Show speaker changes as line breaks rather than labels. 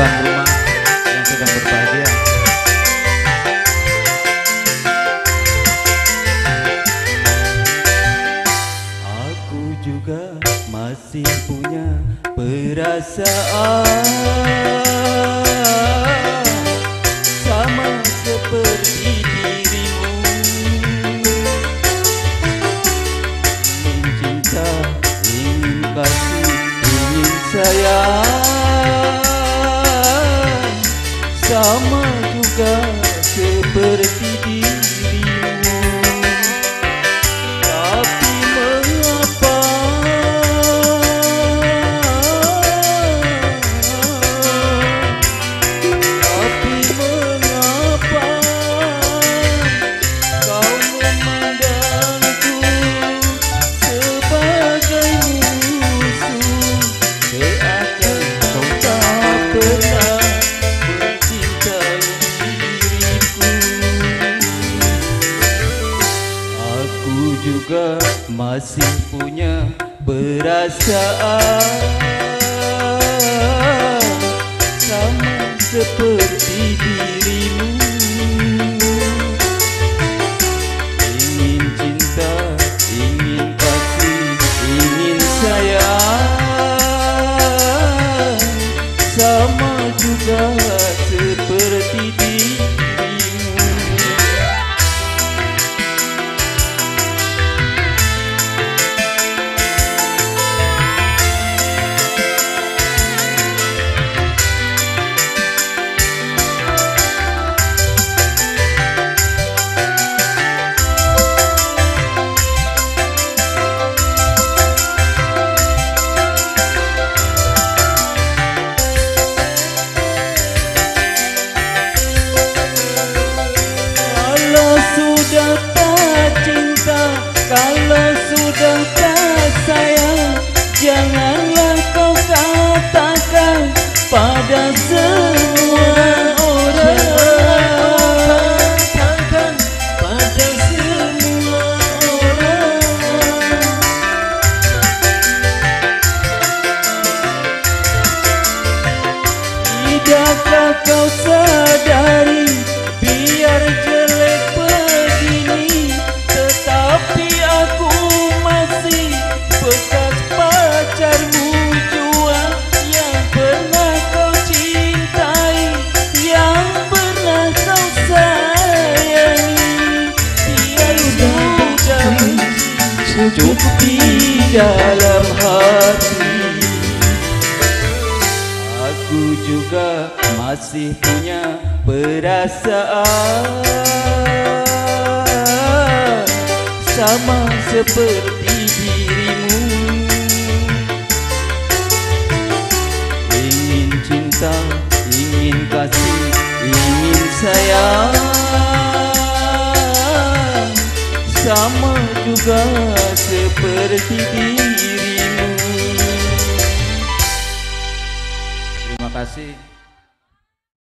tuan rumah yang sedang berbahagia. Aku juga masih punya perasaan. Sama juga seperti dirimu juga masih punya perasaan. Sama seperti dirimu Kalau sudah tak Janganlah kau katakan Pada semua orang. Katakan pada semua orang. Tidakkah kau sadari Biar Cukup di dalam hati. Aku juga masih punya perasaan. Sama seperti dirimu. Ingin cinta, ingin kasih, ingin sayang. Sama juga seperti dirimu Terima kasih.